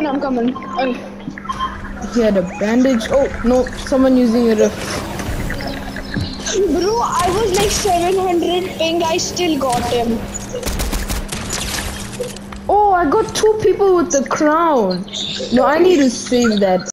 coming, I'm coming. Oh, He had a bandage. Oh no, someone using a rift. bro, I was like 700 ping, I still got him. Oh, I got two people with the crown. No, I need to save that.